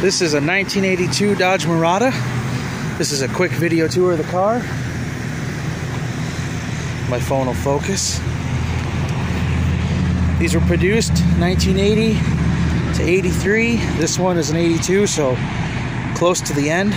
This is a 1982 Dodge Mirada. This is a quick video tour of the car. My phone will focus. These were produced 1980 to 83. This one is an 82, so close to the end.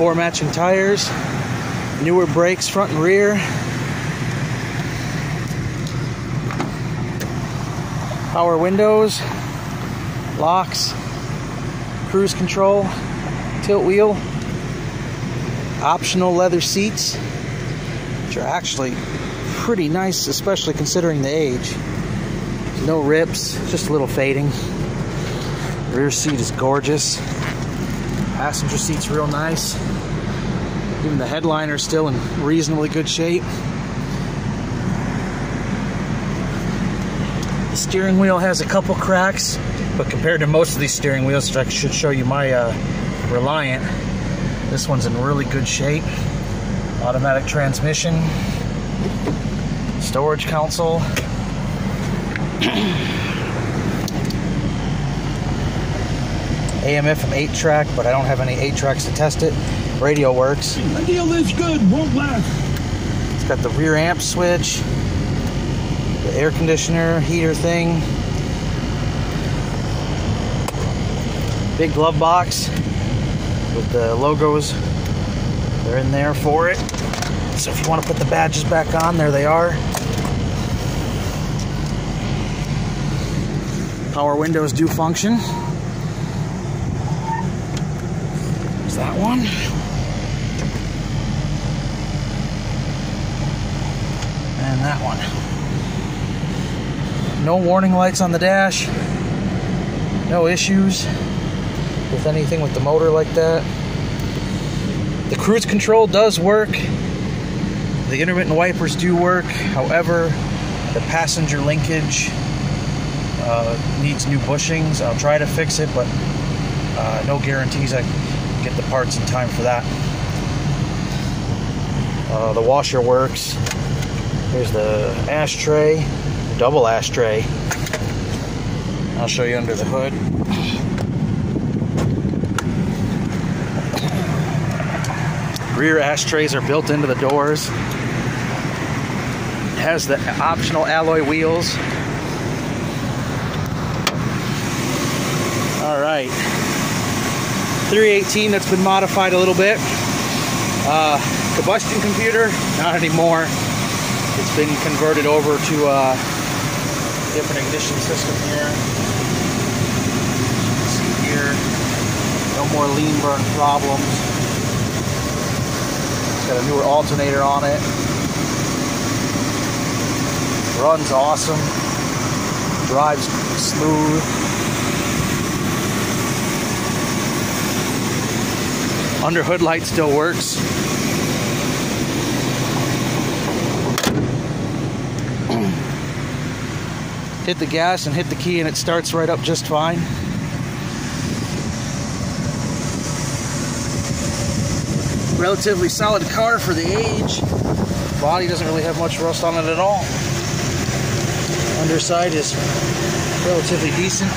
Four matching tires, newer brakes front and rear. Power windows, locks, cruise control, tilt wheel, optional leather seats, which are actually pretty nice, especially considering the age. No rips, just a little fading. Rear seat is gorgeous. Passenger seat's real nice. Even the headliner's still in reasonably good shape. The steering wheel has a couple cracks, but compared to most of these steering wheels, I should show you my uh, Reliant, this one's in really good shape. Automatic transmission, storage console. AM FM 8 track, but I don't have any 8 tracks to test it. Radio works. The deal is good, won't last. It's got the rear amp switch, the air conditioner, heater thing, big glove box with the logos. They're in there for it. So if you want to put the badges back on, there they are. Power windows do function. There's that one. And that one. No warning lights on the dash. No issues with anything with the motor like that. The cruise control does work. The intermittent wipers do work. However, the passenger linkage uh, needs new bushings. I'll try to fix it, but uh, no guarantees I get the parts in time for that. Uh, the washer works. Here's the ashtray, double ashtray. I'll show you under the hood. Rear ashtrays are built into the doors. It has the optional alloy wheels. All right. 318 that's been modified a little bit. Uh, combustion computer, not anymore. It's been converted over to a different ignition system here. See here, no more lean burn problems. It's got a newer alternator on it. Runs awesome. Drives smooth. Under hood light still works. hit the gas and hit the key and it starts right up just fine. Relatively solid car for the age. Body doesn't really have much rust on it at all. Underside is relatively decent.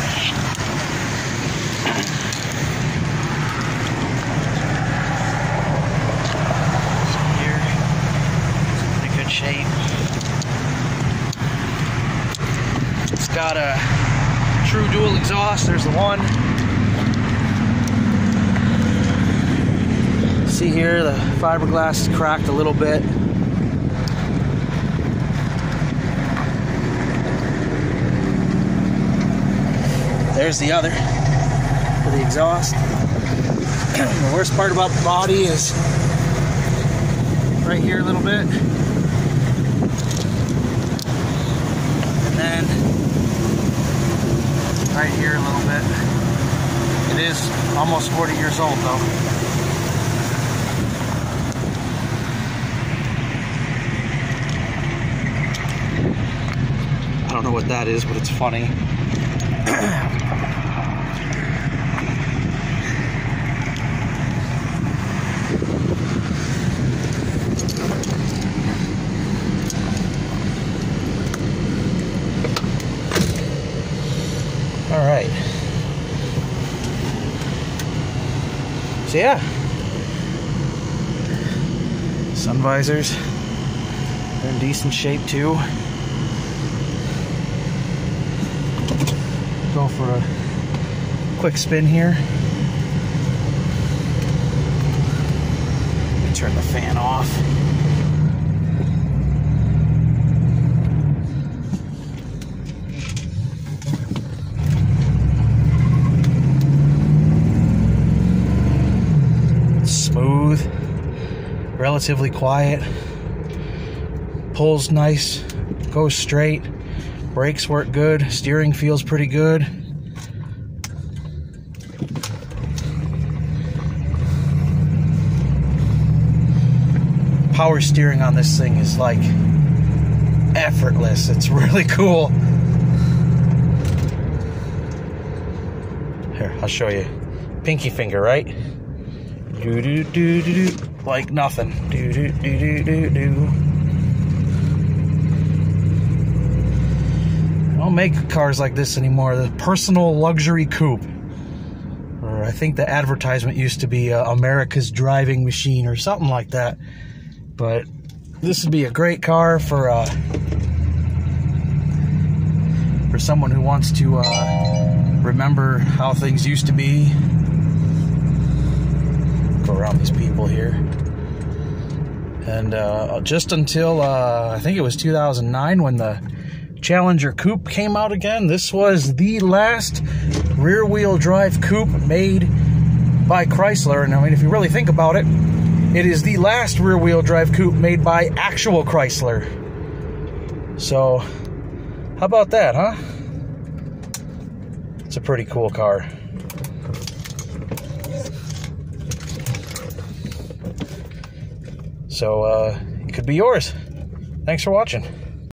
Here, it's in pretty good shape. It's got a true dual exhaust. There's the one. See here, the fiberglass is cracked a little bit. There's the other for the exhaust. the worst part about the body is right here a little bit. And then Right here a little bit. It is almost 40 years old though. I don't know what that is, but it's funny. So yeah, sun visors. They're in decent shape too. Go for a quick spin here. Turn the fan off. Smooth, relatively quiet pulls nice, goes straight, brakes work good, steering feels pretty good. Power steering on this thing is like effortless. It's really cool. Here, I'll show you. Pinky finger, right? Do do do do do. Like nothing. Do do do do do do. don't make cars like this anymore. The personal luxury coupe. Or I think the advertisement used to be uh, America's driving machine or something like that. But this would be a great car for uh, for someone who wants to uh, remember how things used to be. Around these people here. And uh, just until uh, I think it was 2009 when the Challenger Coupe came out again. This was the last rear wheel drive coupe made by Chrysler. And I mean, if you really think about it, it is the last rear wheel drive coupe made by actual Chrysler. So, how about that, huh? It's a pretty cool car. So, uh, it could be yours. Thanks for watching.